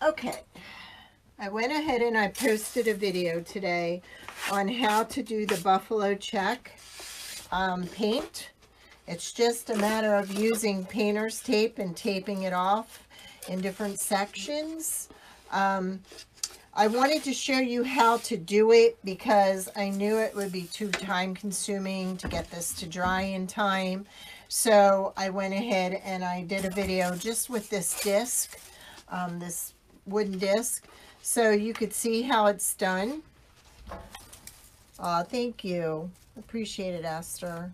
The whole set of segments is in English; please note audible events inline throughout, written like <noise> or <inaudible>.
Okay, I went ahead and I posted a video today on how to do the buffalo check um, paint. It's just a matter of using painter's tape and taping it off in different sections. Um, I wanted to show you how to do it because I knew it would be too time consuming to get this to dry in time. So I went ahead and I did a video just with this disc, um, this wooden disc. So you could see how it's done. Oh, thank you. Appreciate it, Esther.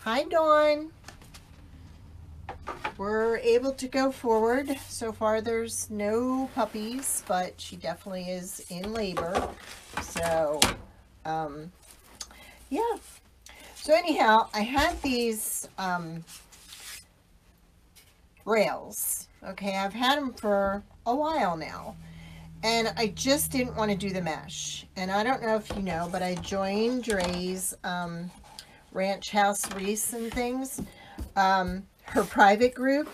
Hi, Dawn. We're able to go forward. So far, there's no puppies, but she definitely is in labor. So, um, yeah. So anyhow, I had these um, rails. Okay, I've had them for a while now. And I just didn't want to do the mesh. And I don't know if you know, but I joined Dre's um, Ranch House Wreaths and things. Um, her private group.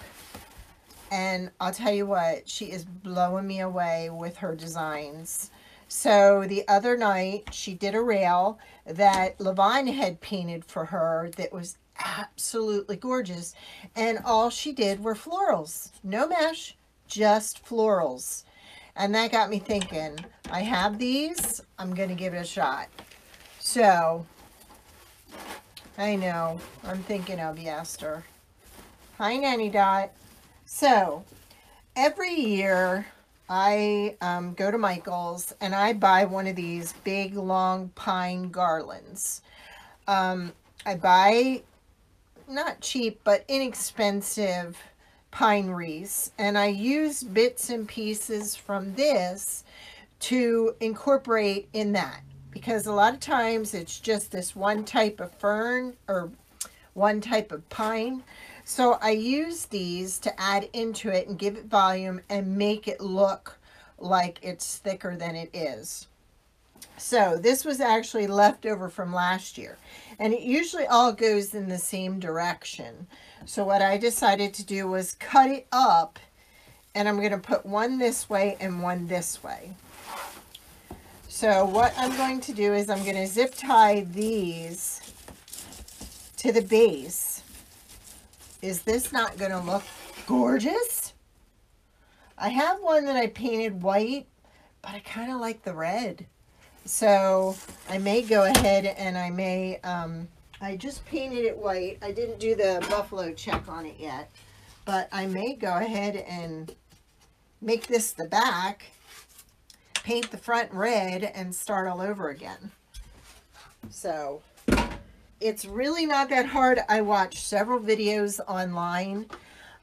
And I'll tell you what, she is blowing me away with her designs. So the other night, she did a rail that Levine had painted for her that was absolutely gorgeous. And all she did were florals. No mesh, just florals. And that got me thinking, I have these, I'm going to give it a shot. So, I know, I'm thinking of you, Esther. Hi, Nanny Dot. So, every year I um, go to Michael's and I buy one of these big, long pine garlands. Um, I buy not cheap, but inexpensive pine wreaths. And I use bits and pieces from this to incorporate in that. Because a lot of times it's just this one type of fern or one type of pine. So I use these to add into it and give it volume and make it look like it's thicker than it is. So this was actually left over from last year. And it usually all goes in the same direction. So what I decided to do was cut it up and I'm going to put one this way and one this way. So what I'm going to do is I'm going to zip tie these to the base. Is this not going to look gorgeous? I have one that I painted white, but I kind of like the red. So I may go ahead and I may um, I just painted it white. I didn't do the buffalo check on it yet. But I may go ahead and make this the back, paint the front red, and start all over again. So, it's really not that hard. I watched several videos online.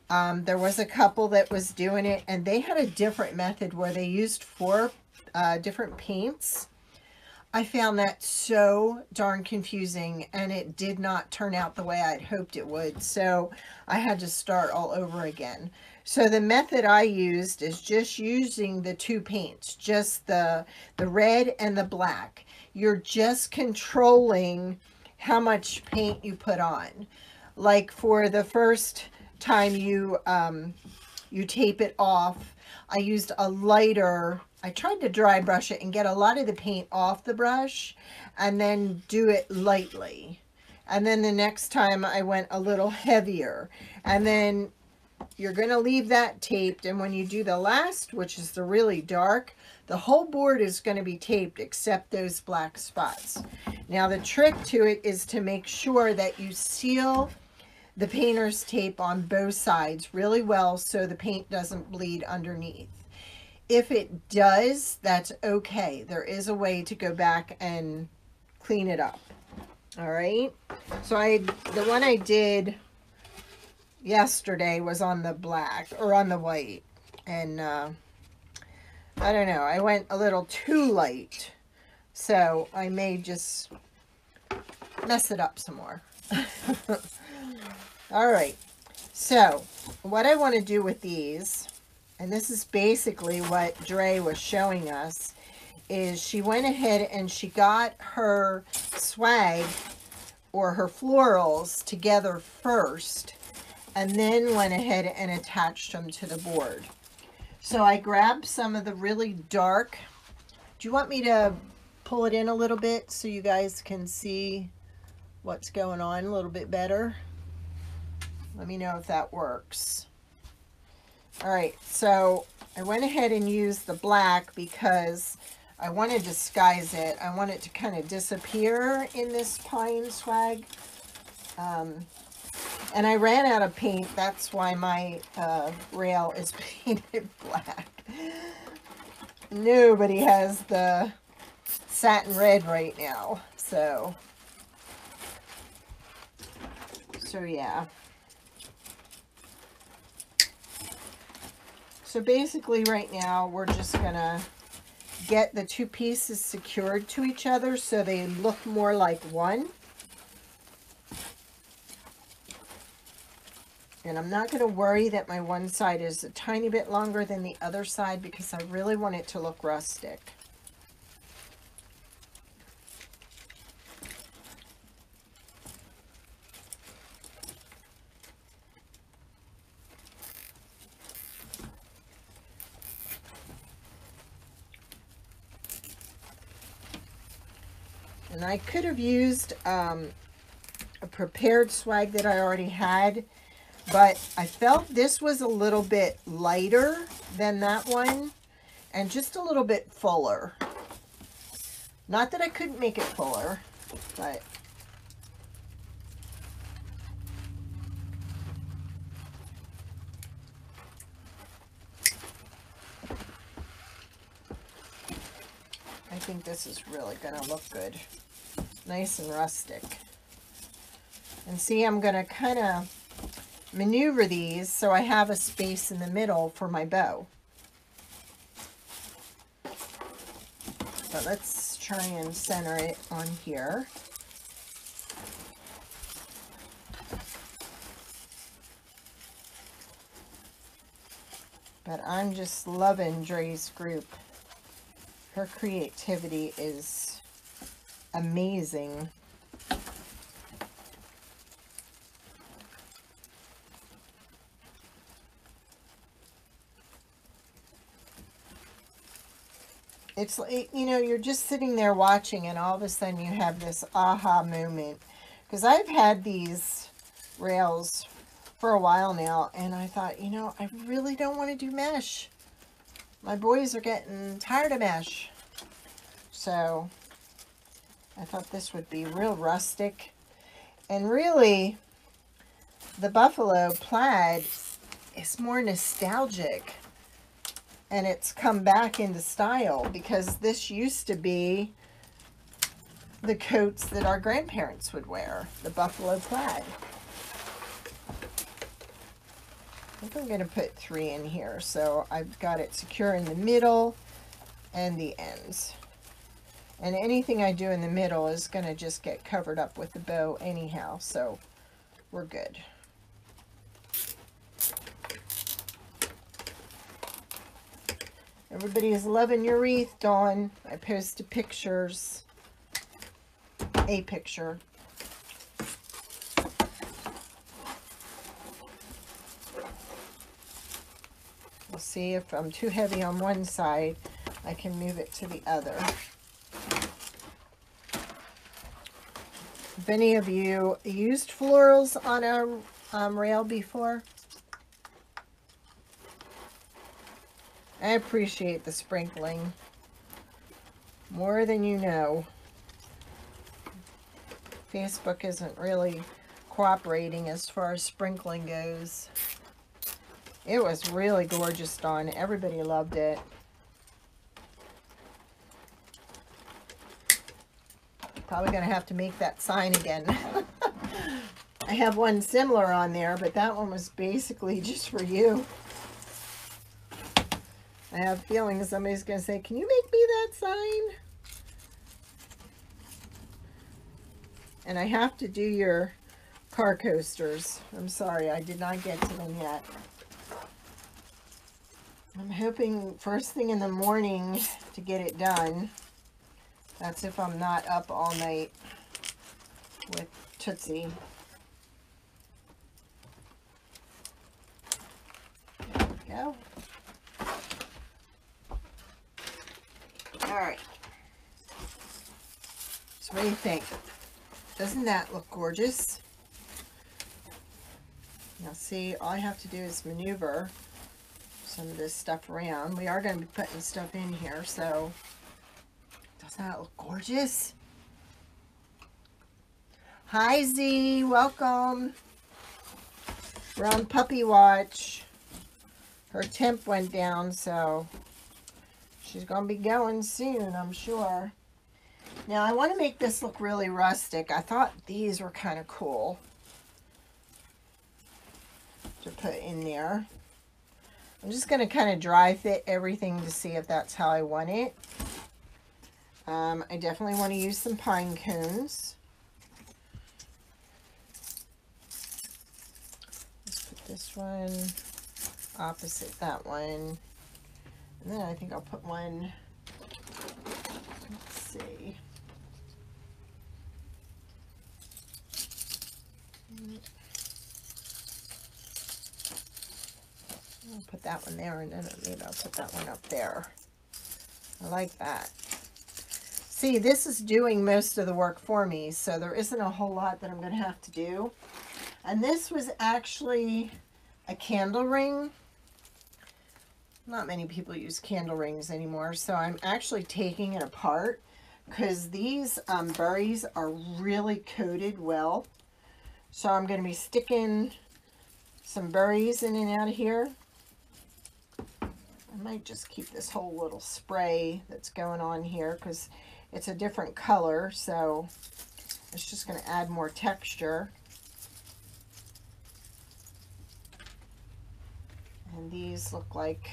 Um, there was a couple that was doing it, and they had a different method where they used four uh, different paints I found that so darn confusing and it did not turn out the way I'd hoped it would. So I had to start all over again. So the method I used is just using the two paints, just the, the red and the black. You're just controlling how much paint you put on. Like for the first time you, um, you tape it off, I used a lighter I tried to dry brush it and get a lot of the paint off the brush and then do it lightly. And then the next time I went a little heavier. And then you're going to leave that taped. And when you do the last, which is the really dark, the whole board is going to be taped except those black spots. Now the trick to it is to make sure that you seal the painter's tape on both sides really well so the paint doesn't bleed underneath. If it does, that's okay. There is a way to go back and clean it up. All right. So I, the one I did yesterday was on the black or on the white. And uh, I don't know. I went a little too light. So I may just mess it up some more. <laughs> All right. So what I want to do with these and this is basically what Dre was showing us, is she went ahead and she got her swag or her florals together first and then went ahead and attached them to the board. So I grabbed some of the really dark. Do you want me to pull it in a little bit so you guys can see what's going on a little bit better? Let me know if that works. All right, so I went ahead and used the black because I want to disguise it. I want it to kind of disappear in this pine swag. Um, and I ran out of paint. That's why my uh, rail is <laughs> painted black. Nobody has the satin red right now. So, so yeah. So basically right now we're just going to get the two pieces secured to each other so they look more like one. And I'm not going to worry that my one side is a tiny bit longer than the other side because I really want it to look rustic. I could have used um, a prepared swag that I already had, but I felt this was a little bit lighter than that one and just a little bit fuller. Not that I couldn't make it fuller, but I think this is really going to look good nice and rustic. And see, I'm going to kind of maneuver these so I have a space in the middle for my bow. But let's try and center it on here. But I'm just loving Dre's group. Her creativity is amazing. It's like, you know, you're just sitting there watching and all of a sudden you have this aha moment. Because I've had these rails for a while now and I thought, you know, I really don't want to do mesh. My boys are getting tired of mesh. So I thought this would be real rustic. And really, the buffalo plaid is more nostalgic. And it's come back into style because this used to be the coats that our grandparents would wear, the buffalo plaid. I think I'm going to put three in here. So I've got it secure in the middle and the ends. And anything I do in the middle is going to just get covered up with the bow anyhow, so we're good. Everybody is loving your wreath, Dawn. I posted pictures. A picture. We'll see if I'm too heavy on one side, I can move it to the other. Have any of you used florals on a um, rail before? I appreciate the sprinkling. More than you know. Facebook isn't really cooperating as far as sprinkling goes. It was really gorgeous, Dawn. Everybody loved it. Probably going to have to make that sign again. <laughs> I have one similar on there, but that one was basically <laughs> just for you. I have a feeling somebody's going to say, can you make me that sign? And I have to do your car coasters. I'm sorry, I did not get to them yet. I'm hoping first thing in the morning to get it done. That's if I'm not up all night with Tootsie. There we go. All right. So what do you think? Doesn't that look gorgeous? Now see, all I have to do is maneuver some of this stuff around. We are going to be putting stuff in here, so doesn't that look gorgeous? Hi Z, welcome. We're on puppy watch. Her temp went down, so she's going to be going soon, I'm sure. Now, I want to make this look really rustic. I thought these were kind of cool to put in there. I'm just going to kind of dry fit everything to see if that's how I want it. Um, I definitely want to use some pine cones. Let's put this one opposite that one. And then I think I'll put one, let's see. I'll put that one there and then maybe I'll put that one up there. I like that. See, this is doing most of the work for me, so there isn't a whole lot that I'm going to have to do. And this was actually a candle ring. Not many people use candle rings anymore, so I'm actually taking it apart because these um, berries are really coated well. So I'm going to be sticking some berries in and out of here. I might just keep this whole little spray that's going on here because it's a different color, so it's just going to add more texture. And these look like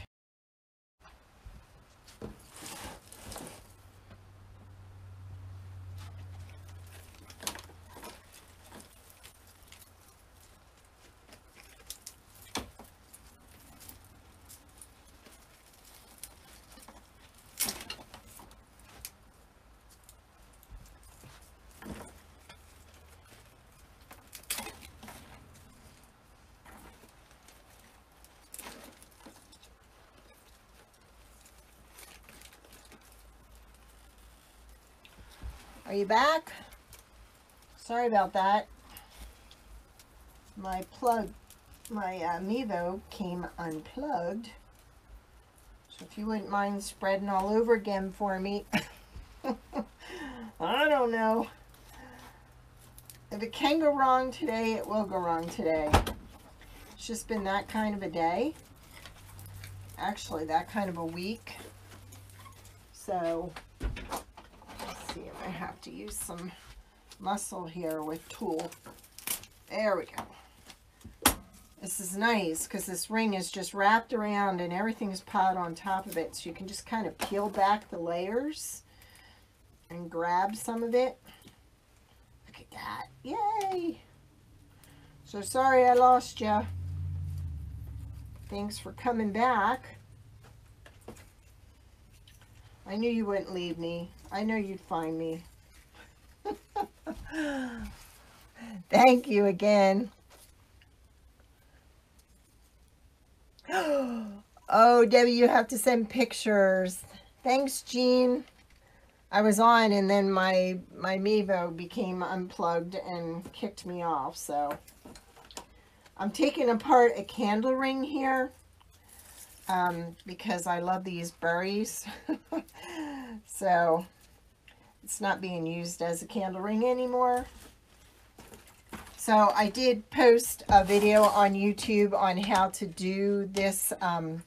back? Sorry about that. My plug, my uh, Mevo came unplugged. So if you wouldn't mind spreading all over again for me. <laughs> I don't know. If it can go wrong today, it will go wrong today. It's just been that kind of a day. Actually, that kind of a week. So, see if I have to use some muscle here with tool. There we go. This is nice because this ring is just wrapped around and everything's piled on top of it. So you can just kind of peel back the layers and grab some of it. Look at that. Yay! So sorry I lost you. Thanks for coming back. I knew you wouldn't leave me. I know you'd find me. <laughs> Thank you again. <gasps> Oh, Debbie, you have to send pictures. Thanks, Jean. I was on and then my, my Mevo became unplugged and kicked me off, so. I'm taking apart a candle ring here um, because I love these berries. <laughs> so it's not being used as a candle ring anymore. So I did post a video on YouTube on how to do this, um,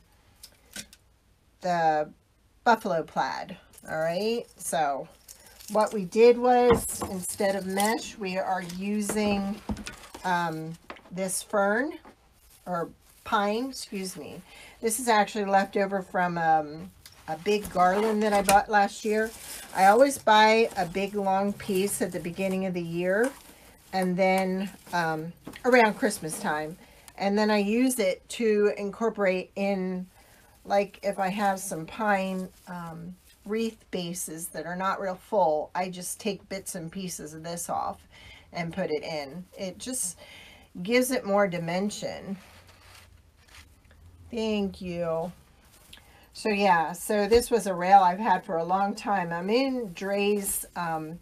the buffalo plaid. All right. So what we did was instead of mesh, we are using um, this fern or pine, excuse me. This is actually left over from um, a big garland that I bought last year. I always buy a big long piece at the beginning of the year and then um, around Christmas time. And then I use it to incorporate in, like if I have some pine um, wreath bases that are not real full, I just take bits and pieces of this off and put it in. It just gives it more dimension. Thank you. So yeah, so this was a rail I've had for a long time. I'm in Dre's um,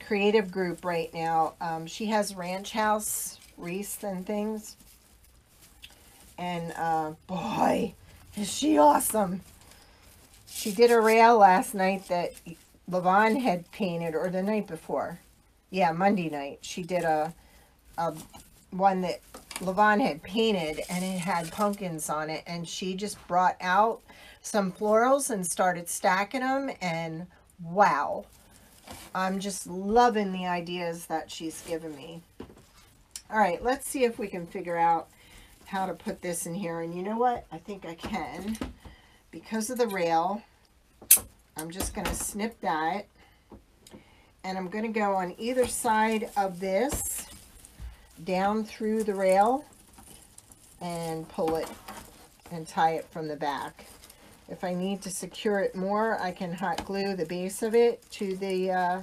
creative group right now. Um, she has ranch house wreaths and things. And uh, boy, is she awesome. She did a rail last night that Levon had painted, or the night before. Yeah, Monday night. She did a, a one that Levon had painted, and it had pumpkins on it. And she just brought out some florals and started stacking them. And wow, I'm just loving the ideas that she's given me. All right, let's see if we can figure out how to put this in here. And you know what? I think I can. Because of the rail, I'm just going to snip that. And I'm going to go on either side of this down through the rail and pull it and tie it from the back. If I need to secure it more, I can hot glue the base of it to the uh,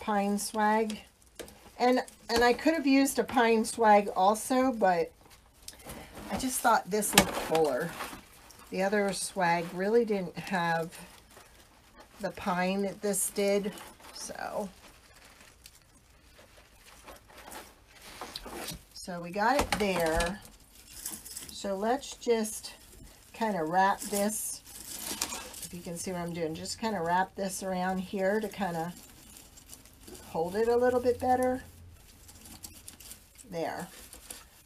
pine swag. And, and I could have used a pine swag also, but I just thought this looked fuller. The other swag really didn't have the pine that this did, so. So we got it there. So let's just kind of wrap this, if you can see what I'm doing, just kind of wrap this around here to kind of hold it a little bit better. There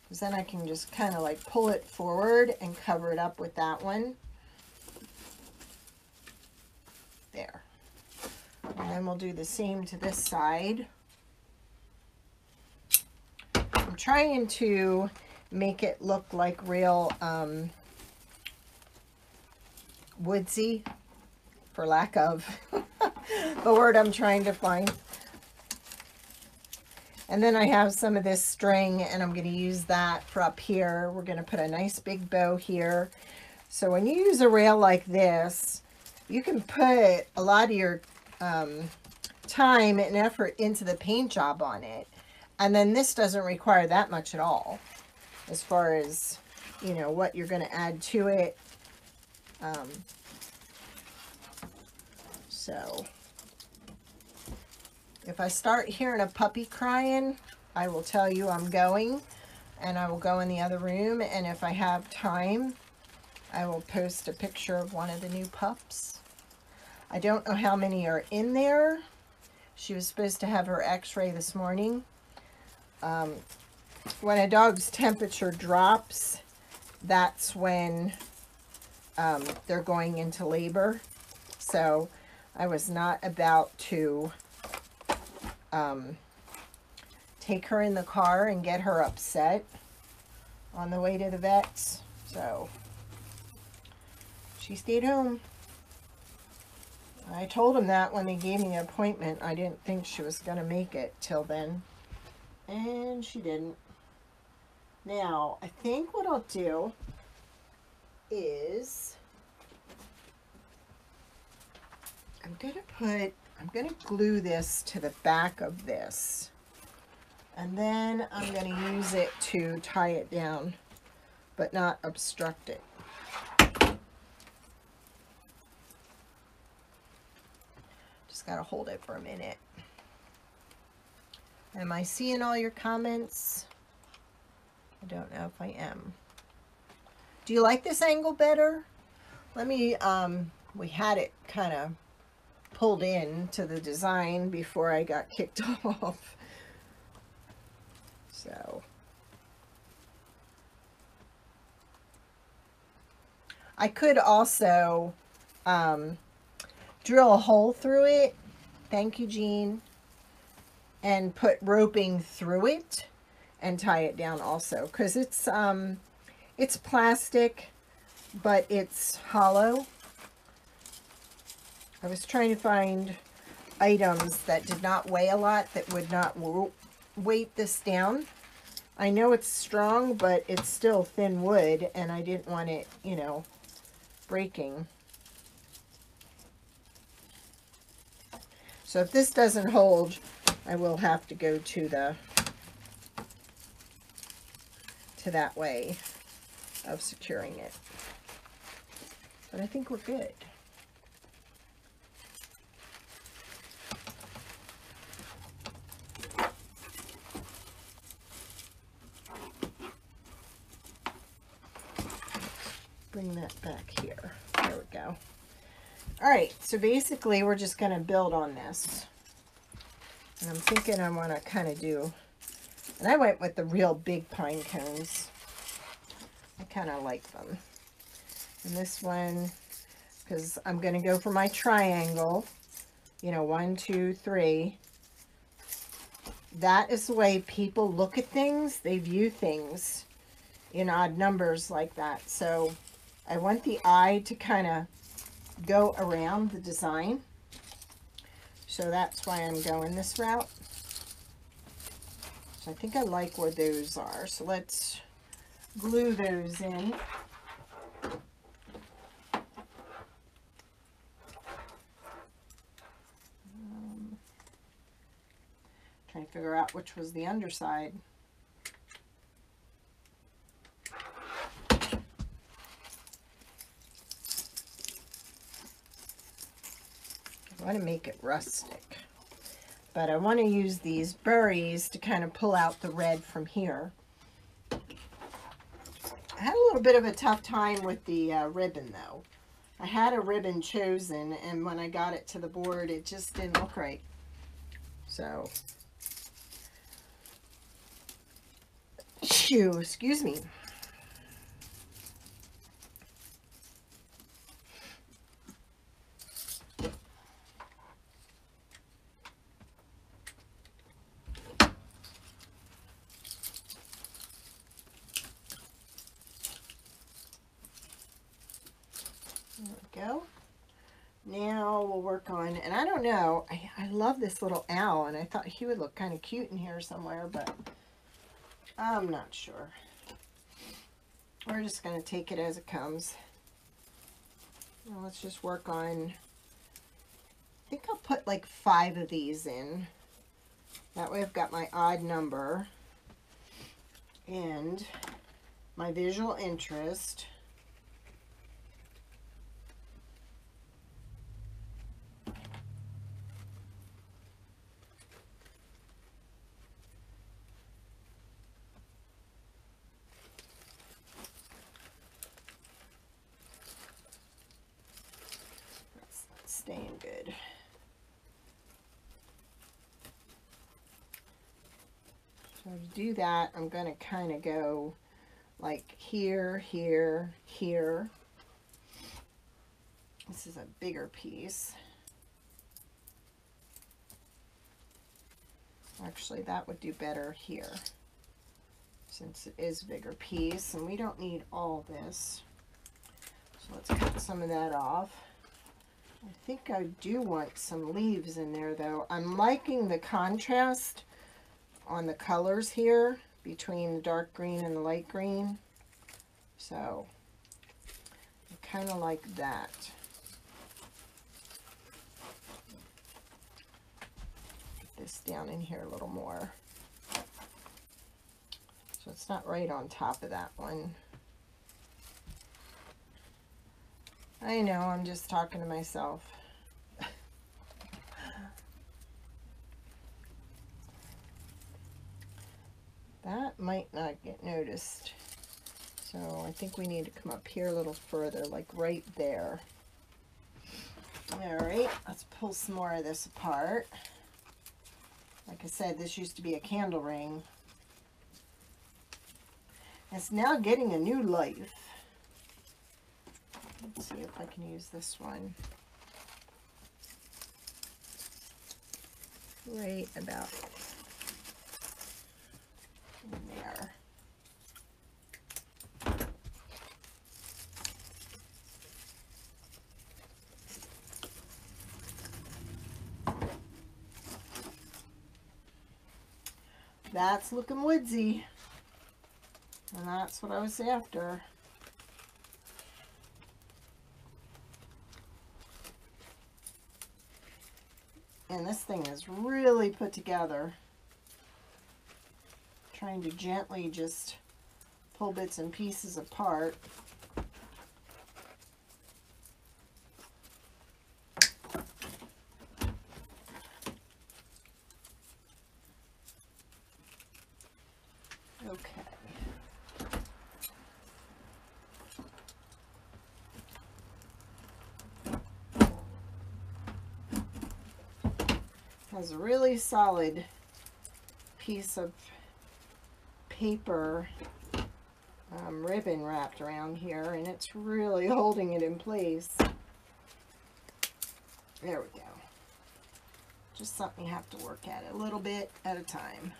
because then I can just kind of like pull it forward and cover it up with that one. There. And then we'll do the same to this side. I'm trying to make it look like real um, woodsy, for lack of <laughs> the word I'm trying to find. And then I have some of this string and I'm going to use that for up here. We're going to put a nice big bow here. So when you use a rail like this, you can put a lot of your um, time and effort into the paint job on it. And then this doesn't require that much at all as far as, you know, what you're going to add to it. Um, so if I start hearing a puppy crying, I will tell you I'm going and I will go in the other room. And if I have time, I will post a picture of one of the new pups. I don't know how many are in there. She was supposed to have her x-ray this morning. Um, when a dog's temperature drops, that's when um, they're going into labor. So I was not about to um, take her in the car and get her upset on the way to the vets. So she stayed home. I told him that when they gave me the appointment. I didn't think she was going to make it till then. And she didn't. Now, I think what I'll do is I'm going to put I'm going to glue this to the back of this. And then I'm going to use it to tie it down, but not obstruct it. Just got to hold it for a minute. Am I seeing all your comments? I don't know if I am. Do you like this angle better? Let me, um, we had it kind of pulled in to the design before I got kicked <laughs> off. So. I could also um, drill a hole through it. Thank you, Jean. And put roping through it and tie it down also. Because it's, um, it's plastic, but it's hollow. I was trying to find items that did not weigh a lot, that would not weight this down. I know it's strong, but it's still thin wood, and I didn't want it, you know, breaking. So if this doesn't hold, I will have to go to the, to that way of securing it. But I think we're good. Bring that back here. There we go. All right, so basically we're just going to build on this. And I'm thinking I want to kind of do, and I went with the real big pine cones. I kind of like them. And this one, because I'm going to go for my triangle, you know, one, two, three. That is the way people look at things. They view things in odd numbers like that. So I want the eye to kind of go around the design. So that's why I'm going this route. So I think I like where those are. So let's glue those in. Um, trying to figure out which was the underside. I want to make it rustic. But I want to use these berries to kind of pull out the red from here. I had a little bit of a tough time with the uh, ribbon though. I had a ribbon chosen and when I got it to the board it just didn't look right. So, shoo, excuse me. go. Now we'll work on, and I don't know, I, I love this little owl, and I thought he would look kind of cute in here somewhere, but I'm not sure. We're just going to take it as it comes. Now let's just work on, I think I'll put like five of these in. That way I've got my odd number and my visual interest. staying good. So to do that, I'm going to kind of go like here, here, here. This is a bigger piece. Actually, that would do better here since it is a bigger piece and we don't need all this. So let's cut some of that off. I think I do want some leaves in there though. I'm liking the contrast on the colors here between the dark green and the light green. So I kind of like that. Get this down in here a little more. So it's not right on top of that one. I know, I'm just talking to myself. that might not get noticed. So I think we need to come up here a little further, like right there. All right, let's pull some more of this apart. Like I said, this used to be a candle ring. It's now getting a new life. Let's see if I can use this one. Right about there. That's looking woodsy. And that's what I was after. And this thing is really put together trying to gently just pull bits and pieces apart. Okay. Has a really solid piece of paper um, ribbon wrapped around here and it's really <laughs> holding it in place. There we go. Just something you have to work at a little bit at a time.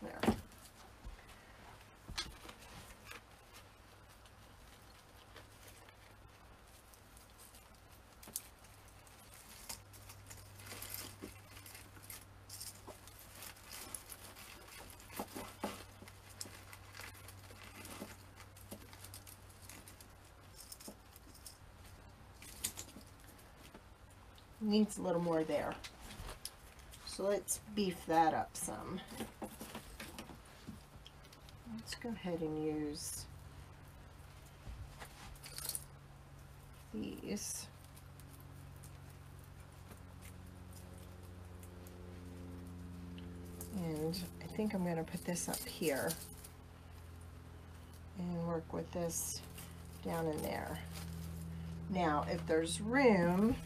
There. Needs a little more there. So let's beef that up some. Let's go ahead and use these. And I think I'm going to put this up here and work with this down in there. Now, if there's room,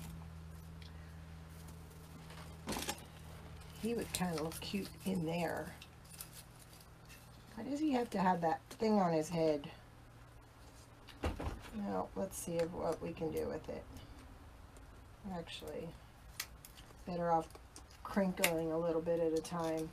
he would kind of look cute in there. Why does he have to have that thing on his head? Now, let's see if, what we can do with it. Actually, better off crinkling a little bit at a time.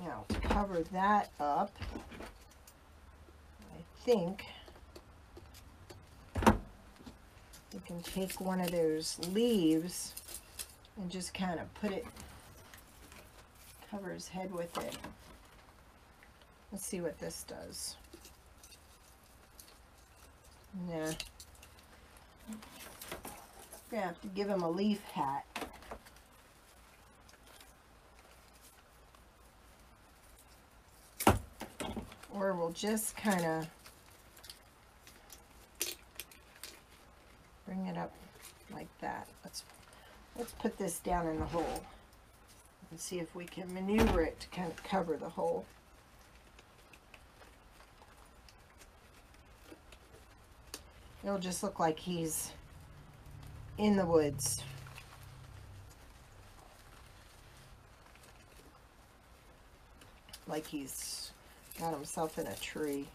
Now, to cover that up, I think you can take one of those leaves and just kind of put it, cover his head with it. Let's see what this does. Nah. Gonna have to give him a leaf hat. Or we'll just kind of bring it up like that. Let's let's put this down in the hole and see if we can maneuver it to kind of cover the hole. It'll just look like he's in the woods. Like he's got himself in a tree.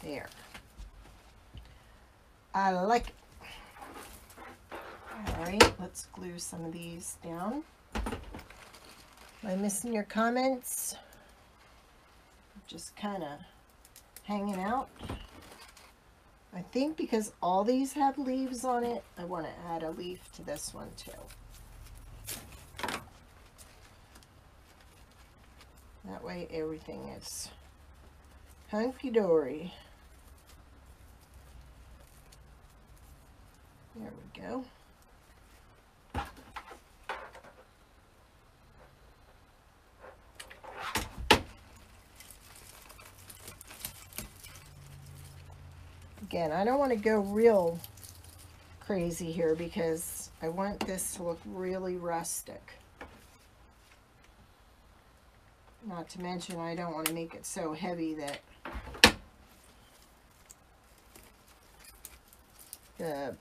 There. I like it. Alright, let's glue some of these down. Am I missing your comments? Just kind of hanging out. I think because all these have leaves on it, I want to add a leaf to this one too. That way everything is hunky-dory. There we go. Again, I don't want to go real crazy here because I want this to look really rustic. Not to mention I don't want to make it so heavy that the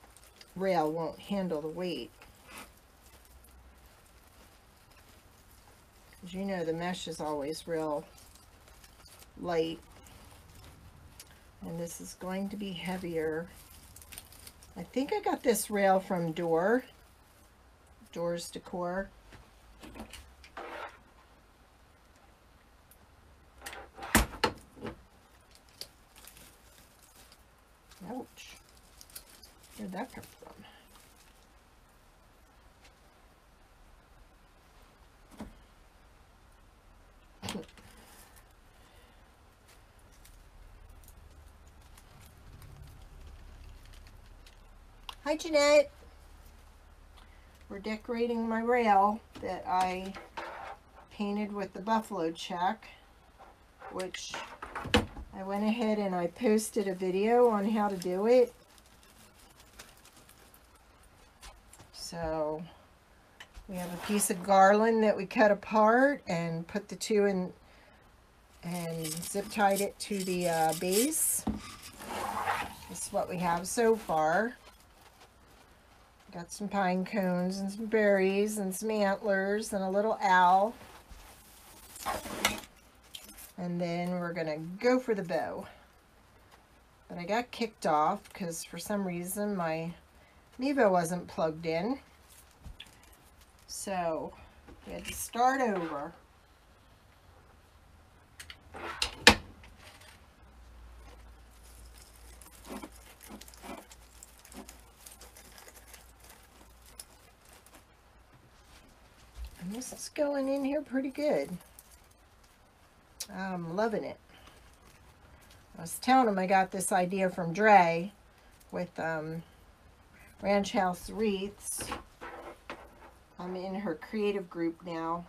rail won't handle the weight. As you know, the mesh is always real light. And this is going to be heavier. I think I got this rail from Door, Doors Decor. Ouch. Where'd that come from? Jeanette. We're decorating my rail that I painted with the buffalo check, which I went ahead and I posted a video on how to do it. So we have a piece of garland that we cut apart and put the two in and zip tied it to the uh, base. This is what we have so far. Got some pine cones and some berries and some antlers and a little owl. And then we're going to go for the bow. But I got kicked off because for some reason my Mevo wasn't plugged in. So we had to start over. This is going in here pretty good. I'm loving it. I was telling him I got this idea from Dre with um, Ranch House Wreaths. I'm in her creative group now.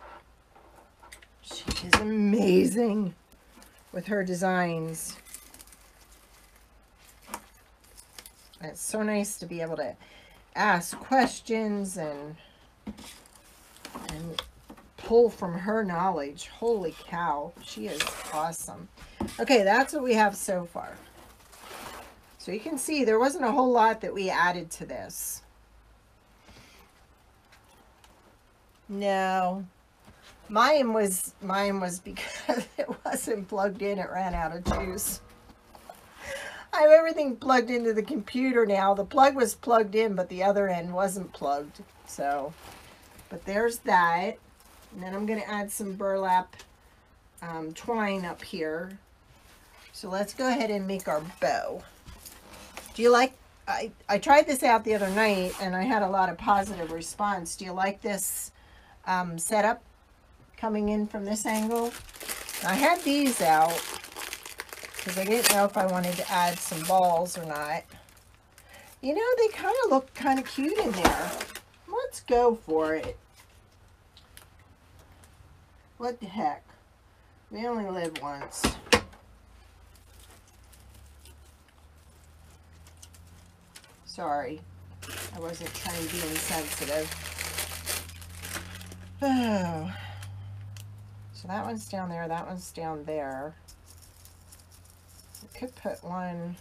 She is amazing with her designs. It's so nice to be able to ask questions and and pull from her knowledge. Holy cow, she is awesome. Okay, that's what we have so far. So you can see there wasn't a whole lot that we added to this. No. Mine was mine was because <laughs> it wasn't plugged in, it ran out of juice. I have everything plugged into the computer now. The plug was plugged in, but the other end wasn't plugged. So, but there's that. And then I'm going to add some burlap um, twine up here. So let's go ahead and make our bow. Do you like, I, I tried this out the other night and I had a lot of positive response. Do you like this um, setup coming in from this angle? I had these out because I didn't know if I wanted to add some balls or not. You know, they kind of look kind of cute in there. Let's go for it. What the heck? We only live once. Sorry. I wasn't trying to be insensitive. Oh. <sighs> So that one's down there, that one's down there. I could put one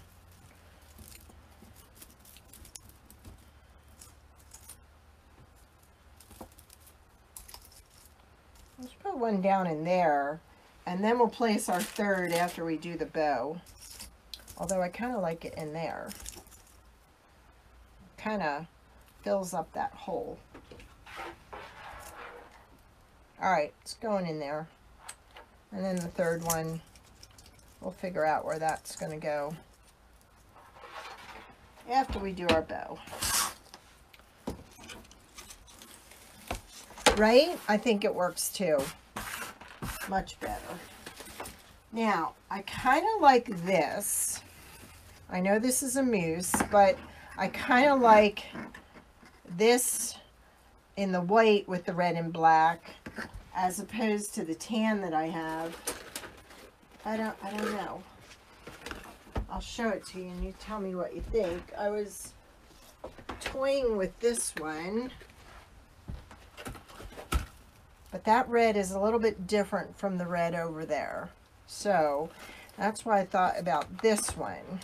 one down in there and then we'll place our third after we do the bow. Although I kind of like it in there. Kind of fills up that hole. All right, it's going in there. And then the third one, we'll figure out where that's going to go after we do our bow. Right? I think it works too. Much better. Now, I kind of like this. I know this is a mousse, but I kind of like this in the white with the red and black as opposed to the tan that I have. I don't, I don't know. I'll show it to you and you tell me what you think. I was toying with this one. But that red is a little bit different from the red over there. So that's why I thought about this one.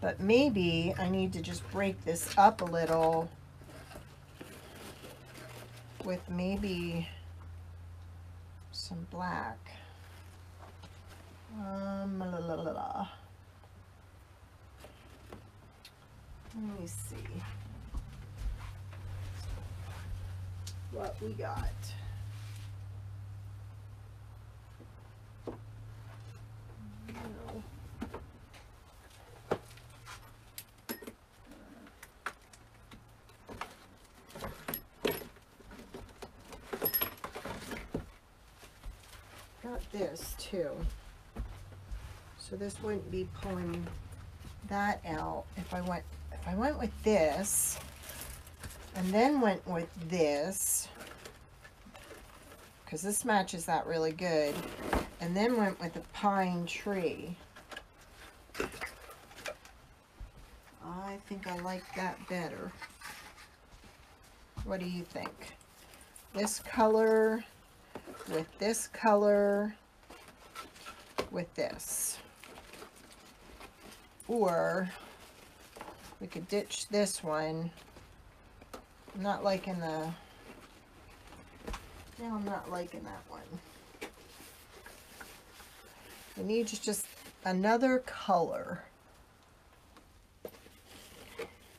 But maybe I need to just break this up a little with maybe some black. Um, la, la, la, Let me see. What we got. Got this too. So this wouldn't be pulling that out if I went if I went with this and then went with this, because this matches that really good, and then went with the pine tree, I think I like that better. What do you think? This color with this color with this. Or we could ditch this one. Not liking the, now I'm not liking that one. We need just another color.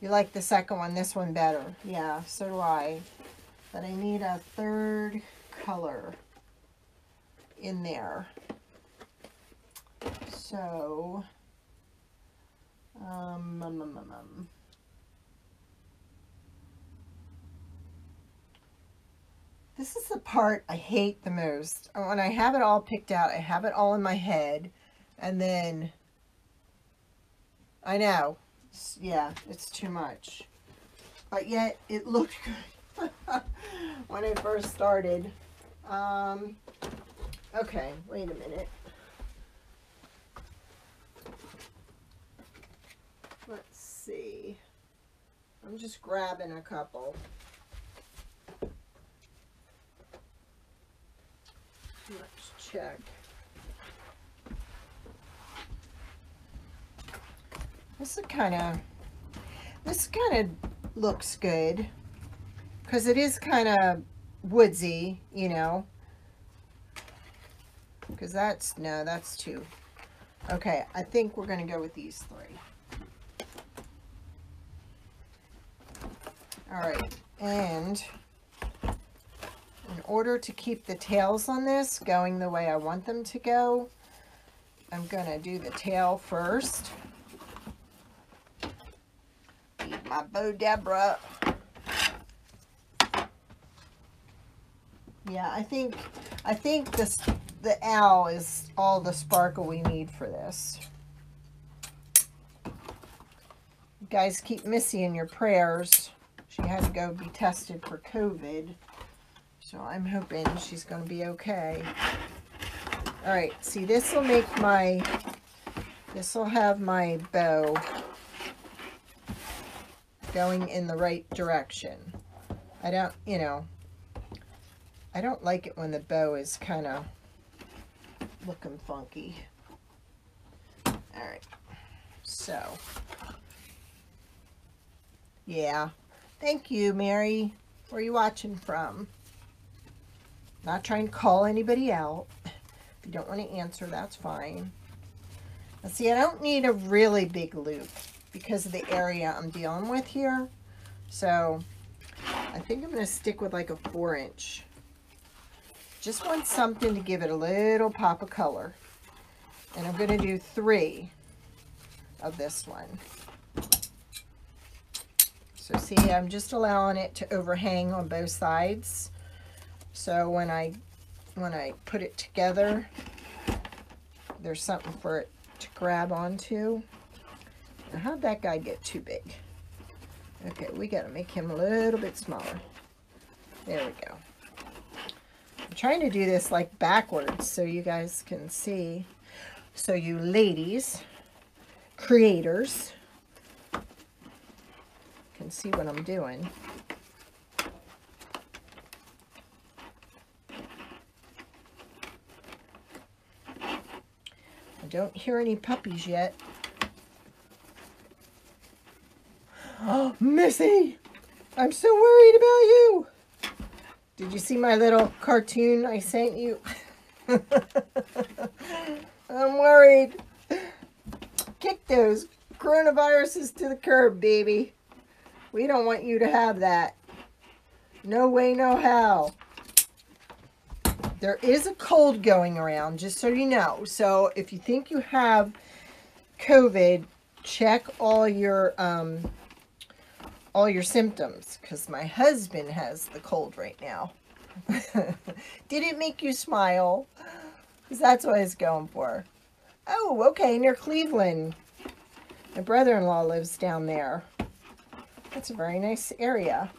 You like the second one, this one better. Yeah, so do I. But I need a third color in there. So, um, um, um, um, um. This is the part I hate the most. When I have it all picked out, I have it all in my head, and then, I know, yeah, it's too much. But yet, it looked <laughs> good when I first started. Um, okay, wait a minute. Let's see. I'm just grabbing a couple. Let's check. This is kind of, this kind of looks good because it is kind of woodsy, you know. Because that's, no, that's two. Okay, I think we're going to go with these three. All right, and in order to keep the tails on this going the way I want them to go, I'm going to do the tail first. My Bow Deborah. Yeah, I think I think this the owl is all the sparkle we need for this. You guys keep Missy in your prayers. She had to go be tested for COVID. So I'm hoping she's going to be okay. All right, see this will make my, this will have my bow going in the right direction. I don't, you know, I don't like it when the bow is kind of looking funky. All right, so, yeah. Thank you, Mary. Where are you watching from? Not trying to call anybody out. If you don't want to answer, that's fine. Now see, I don't need a really big loop because of the area I'm dealing with here. So I think I'm going to stick with like a four inch. Just want something to give it a little pop of color. And I'm going to do three of this one. So see, I'm just allowing it to overhang on both sides. So when I when I put it together, there's something for it to grab onto. Now, how'd that guy get too big? Okay, we got to make him a little bit smaller. There we go. I'm trying to do this like backwards so you guys can see. So you ladies, creators, can see what I'm doing. Don't hear any puppies yet. Oh, <gasps> Missy! I'm so worried about you! Did you see my little cartoon I sent you? <laughs> I'm worried. Kick those coronaviruses to the curb, baby. We don't want you to have that. No way, no how. There is a cold going around, just so you know. So if you think you have COVID, check all your um, all your symptoms because my husband has the cold right now. <laughs> Did it make you smile? Because that's what he's going for. Oh, okay, near Cleveland. My brother-in-law lives down there. That's a very nice area.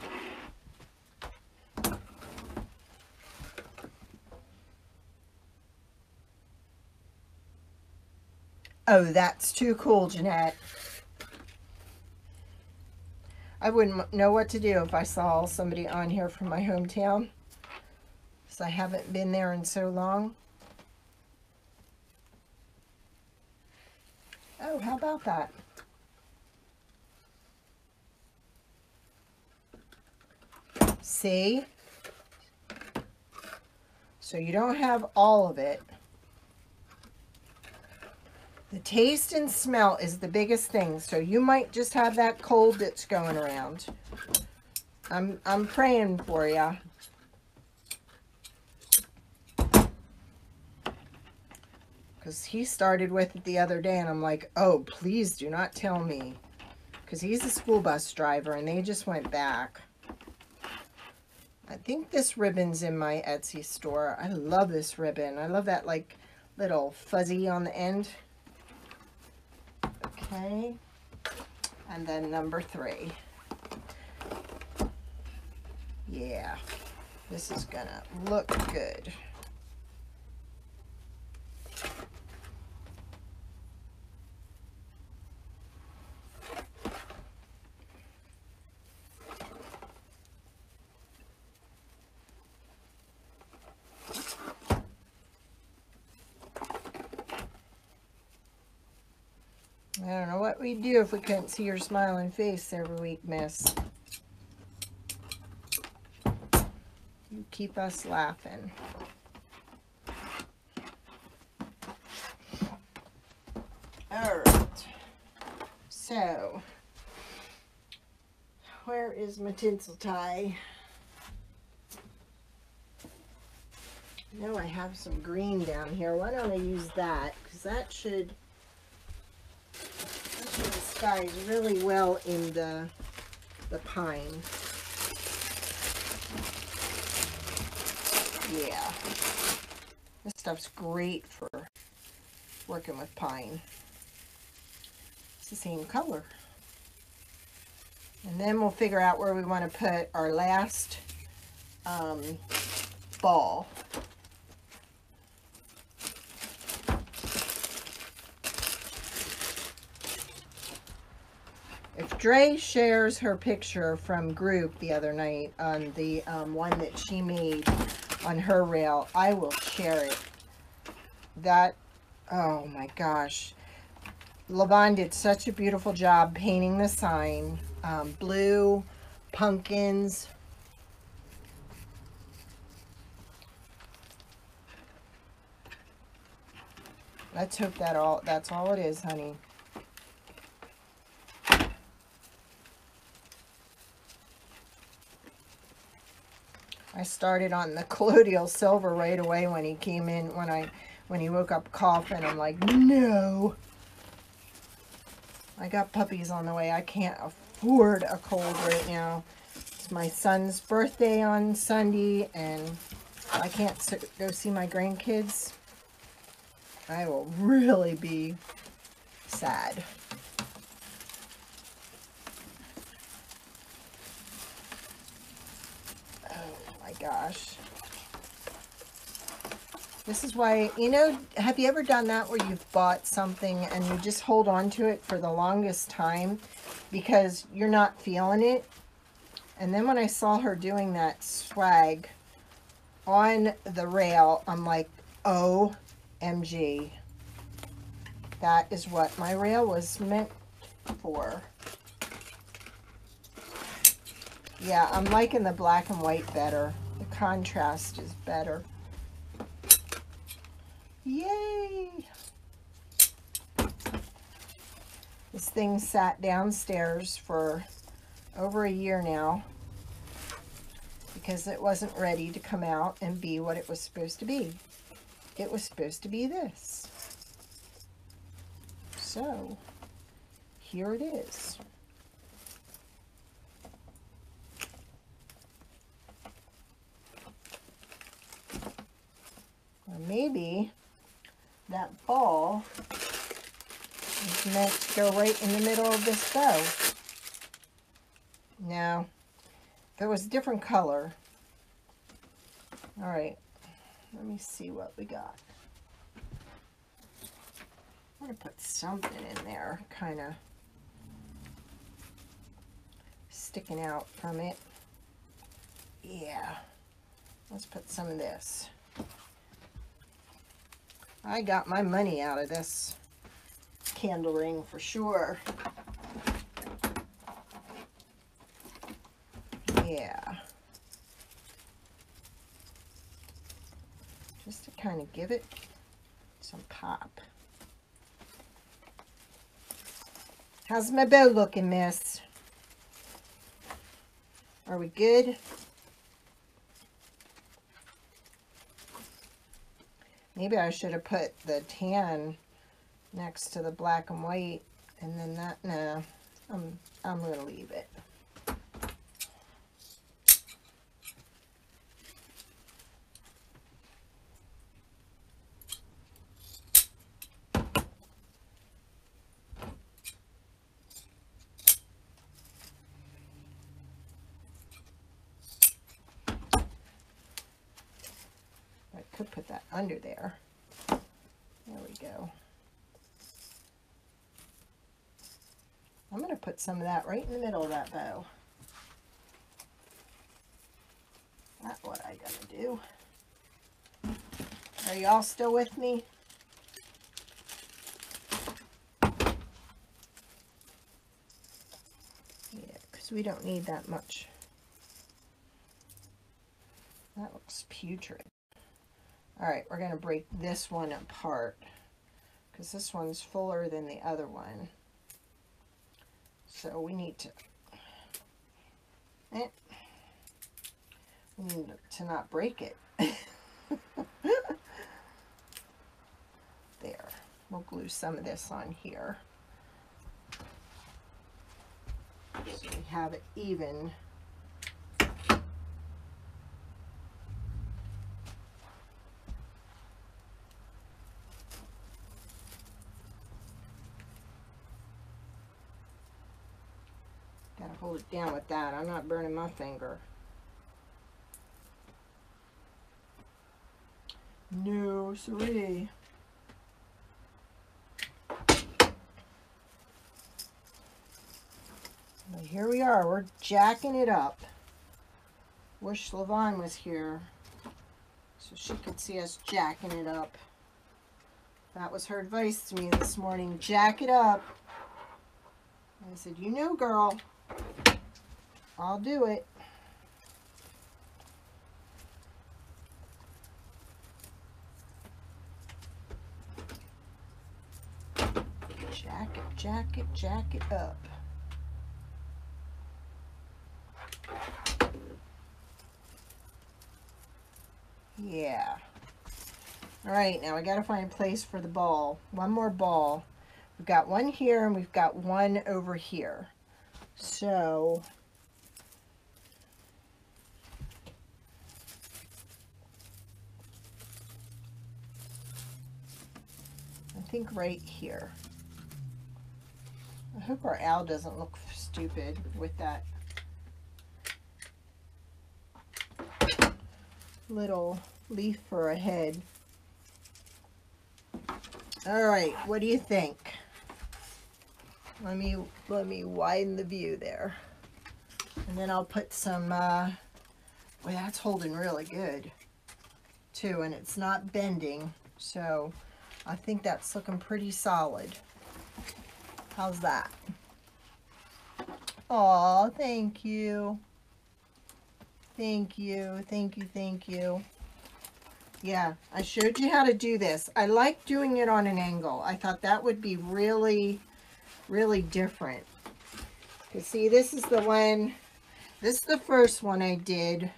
Oh, that's too cool, Jeanette. I wouldn't know what to do if I saw somebody on here from my hometown. Because I haven't been there in so long. Oh, how about that? See? So you don't have all of it. The taste and smell is the biggest thing. So you might just have that cold that's going around. I'm, I'm praying for you. Because he started with it the other day and I'm like, oh, please do not tell me. Because he's a school bus driver and they just went back. I think this ribbon's in my Etsy store. I love this ribbon. I love that like little fuzzy on the end. Okay. And then number three. Yeah. This is gonna look good. I don't know what do if we couldn't see your smiling face every week, miss. You keep us laughing. Alright. So, where is my tinsel tie? Know I have some green down here. Why don't I use that? Because that should disguise really well in the the pine. Yeah. This stuff's great for working with pine. It's the same color. And then we'll figure out where we want to put our last um, ball. Dre shares her picture from group the other night on the um, one that she made on her rail, I will share it. That, oh my gosh. Levon did such a beautiful job painting the sign. Um, blue, pumpkins. Let's hope that all that's all it is, honey. I started on the <laughs> colloidal silver right away when he came in, when I, when he woke up coughing. I'm like, no. I got puppies on the way. I can't afford a cold right now. It's my son's birthday on Sunday, and I can't go see my grandkids. I will really be sad. Gosh. This is why, you know, have you ever done that where you've bought something and you just hold on to it for the longest time because you're not feeling it? And then when I saw her doing that swag on the rail, I'm like, OMG. That is what my rail was meant for. Yeah, I'm liking the black and white better contrast is better. Yay! This thing sat downstairs for over a year now because it wasn't ready to come out and be what it was supposed to be. It was supposed to be this. So, here it is. Or maybe that ball is meant to go right in the middle of this bow. Now, If it was a different color. All right. Let me see what we got. I'm going to put something in there, kind of sticking out from it. Yeah. Let's put some of this. I got my money out of this candle ring for sure. Yeah. Just to kind of give it some pop. How's my bow looking, miss? Are we good? Maybe I should have put the tan next to the black and white and then that, no, I'm, I'm going to leave it. could put that under there. There we go. I'm going to put some of that right in the middle of that bow. That's what I gotta do. Are y'all still with me? Yeah, because we don't need that much. That looks putrid. All right, we're going to break this one apart because this one's fuller than the other one. So we need to, eh, we need to not break it. <laughs> there, we'll glue some of this on here. So we have it even hold it down with that. I'm not burning my finger. No, sorry. Well, here we are. We're jacking it up. Wish Levon was here so she could see us jacking it up. That was her advice to me this morning. Jack it up. I said, you know, girl, I'll do it. Jack it, jack it, jack it up. Yeah. All right, now I got to find a place for the ball. One more ball. We've got one here and we've got one over here. So think right here. I hope our owl doesn't look stupid with that little leaf for a head. All right, what do you think? Let me let me widen the view there. And then I'll put some uh well that's holding really good too and it's not bending. So I think that's looking pretty solid. How's that? Oh, thank you. Thank you, thank you, thank you. Yeah, I showed you how to do this. I like doing it on an angle. I thought that would be really, really different. You see, this is the one, this is the first one I did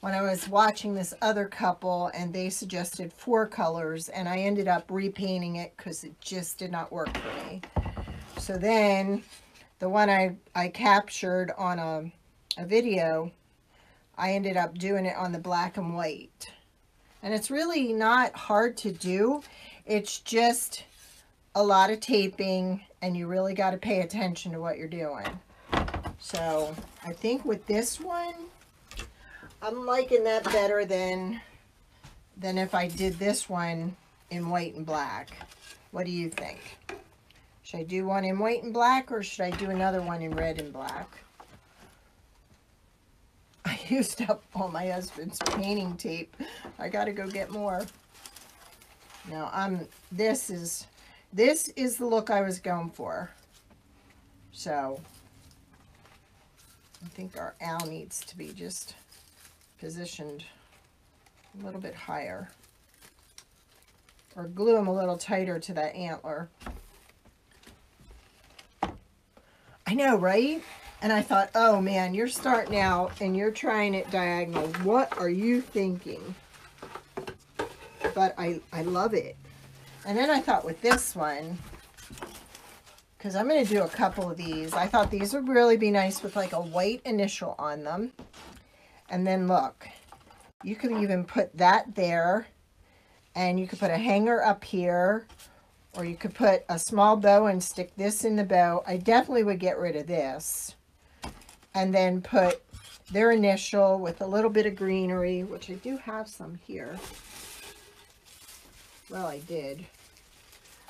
when I was watching this other couple and they suggested four colors and I ended up repainting it because it just did not work for me. So then the one I, I captured on a, a video, I ended up doing it on the black and white. And it's really not hard to do. It's just a lot of taping and you really got to pay attention to what you're doing. So I think with this one, I'm liking that better than, than if I did this one in white and black. What do you think? Should I do one in white and black or should I do another one in red and black? <laughs> I used up all my husband's painting tape. I got to go get more. Now I'm, um, this is, this is the look I was going for. So, I think our owl needs to be just positioned a little bit higher. Or glue them a little tighter to that antler. I know, right? And I thought, oh man, you're starting out and you're trying it diagonal. What are you thinking? But I, I love it. And then I thought with this one, because I'm going to do a couple of these. I thought these would really be nice with like a white initial on them. And then look, you could even put that there and you could put a hanger up here or you could put a small bow and stick this in the bow. I definitely would get rid of this and then put their initial with a little bit of greenery, which I do have some here. Well, I did.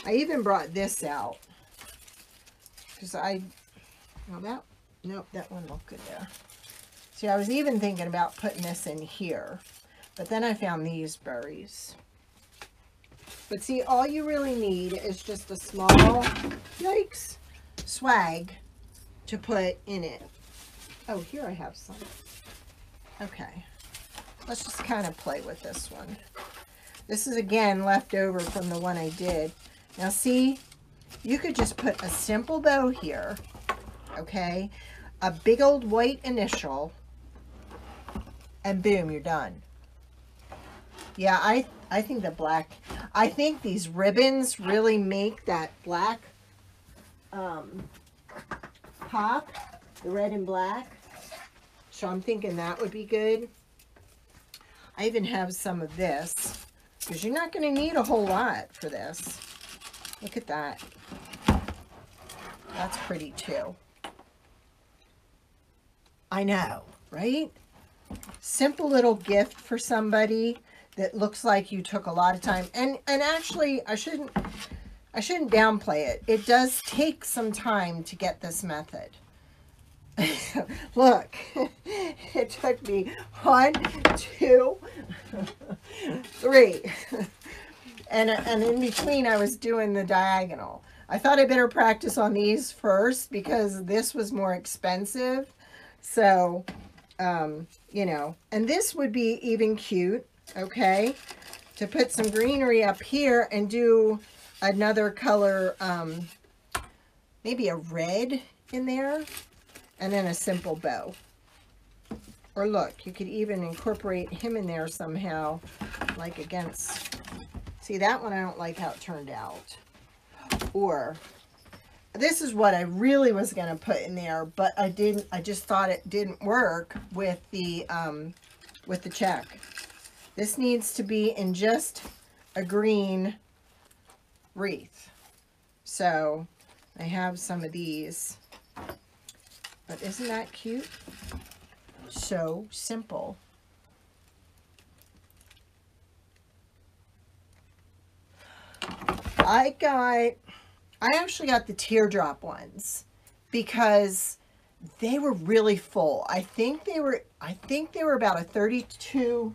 I even brought this out because I, well that, nope, that one looked good there. See, I was even thinking about putting this in here, but then I found these berries. But see, all you really need is just a small, yikes, swag to put in it. Oh, here I have some. Okay. Let's just kind of play with this one. This is, again, left over from the one I did. Now, see, you could just put a simple bow here, okay? A big old white initial, and boom, you're done. Yeah, I, I think the black, I think these ribbons really make that black um, pop, the red and black. So I'm thinking that would be good. I even have some of this because you're not going to need a whole lot for this. Look at that. That's pretty too. I know, right? Simple little gift for somebody that looks like you took a lot of time. And and actually, I shouldn't I shouldn't downplay it. It does take some time to get this method. <laughs> Look, <laughs> it took me one, two, <laughs> three. and, and in between I was doing the diagonal. I thought I better practice on these first because this was more expensive. So, um, you know, and this would be even cute, okay, to put some greenery up here and do another color, um, maybe a red in there, and then a simple bow. Or look, you could even incorporate him in there somehow, like against See, that one I don't like how it turned out. Or, this is what I really was going to put in there, but I didn't, I just thought it didn't work with the, um, with the check. This needs to be in just a green wreath. So, I have some of these. But isn't that cute? So simple. I got, I actually got the teardrop ones because they were really full. I think they were, I think they were about a 32,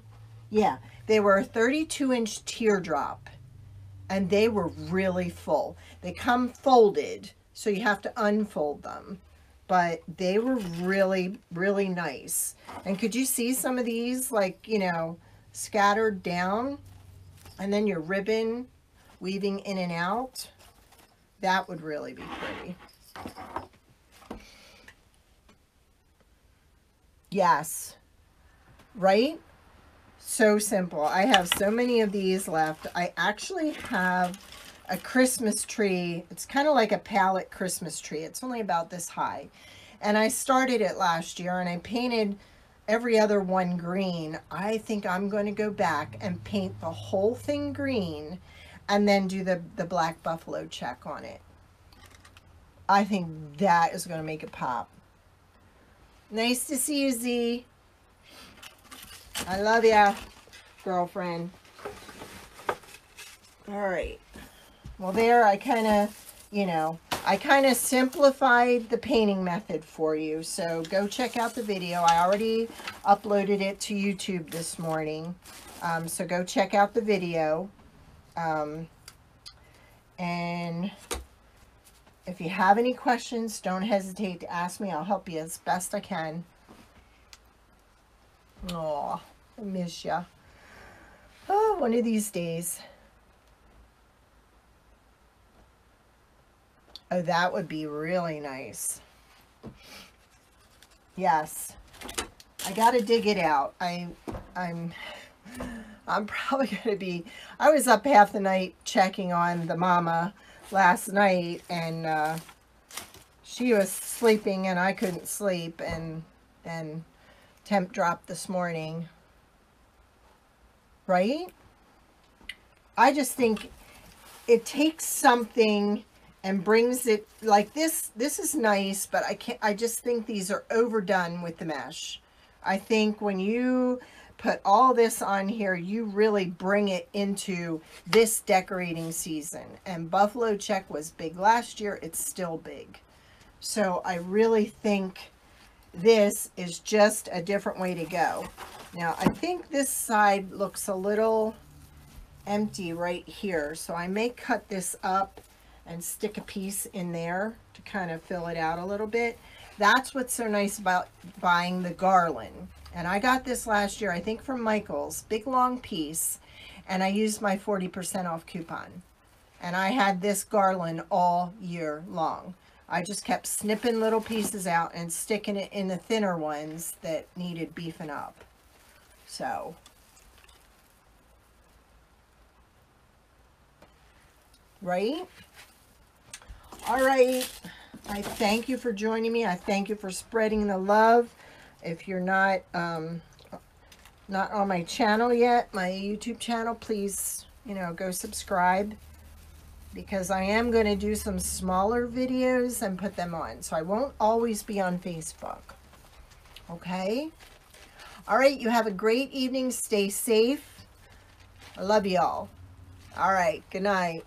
yeah, they were a 32 inch teardrop and they were really full. They come folded, so you have to unfold them. But they were really, really nice. And could you see some of these, like, you know, scattered down? And then your ribbon weaving in and out, that would really be pretty. Yes, right? So simple. I have so many of these left. I actually have a Christmas tree. It's kind of like a pallet Christmas tree. It's only about this high. And I started it last year and I painted every other one green. I think I'm going to go back and paint the whole thing green and then do the, the black buffalo check on it. I think that is going to make it pop. Nice to see you, Z. I love ya, girlfriend. All right. Well, there I kind of, you know, I kind of simplified the painting method for you. So go check out the video. I already uploaded it to YouTube this morning. Um, so go check out the video. Um, and if you have any questions, don't hesitate to ask me. I'll help you as best I can. Oh, I miss ya. Oh, one of these days. Oh, that would be really nice. Yes. I got to dig it out. I, I'm, I'm <laughs> probably going to be, I was up half the night checking on the mama last night and uh, she was sleeping and I couldn't sleep and then temp dropped this morning. Right? I just think it takes something and brings it like this this is nice but I can't I just think these are overdone with the mesh I think when you put all this on here, you really bring it into this decorating season. And Buffalo Check was big last year. It's still big. So I really think this is just a different way to go. Now, I think this side looks a little empty right here. So I may cut this up and stick a piece in there to kind of fill it out a little bit. That's what's so nice about buying the garland and I got this last year, I think from Michael's, big long piece. And I used my 40% off coupon. And I had this garland all year long. I just kept snipping little pieces out and sticking it in the thinner ones that needed beefing up. So. Right? All right. I thank you for joining me. I thank you for spreading the love. If you're not um, not on my channel yet, my YouTube channel, please, you know, go subscribe because I am going to do some smaller videos and put them on. So I won't always be on Facebook. Okay? All right, you have a great evening. Stay safe. I love you all. All right, good night.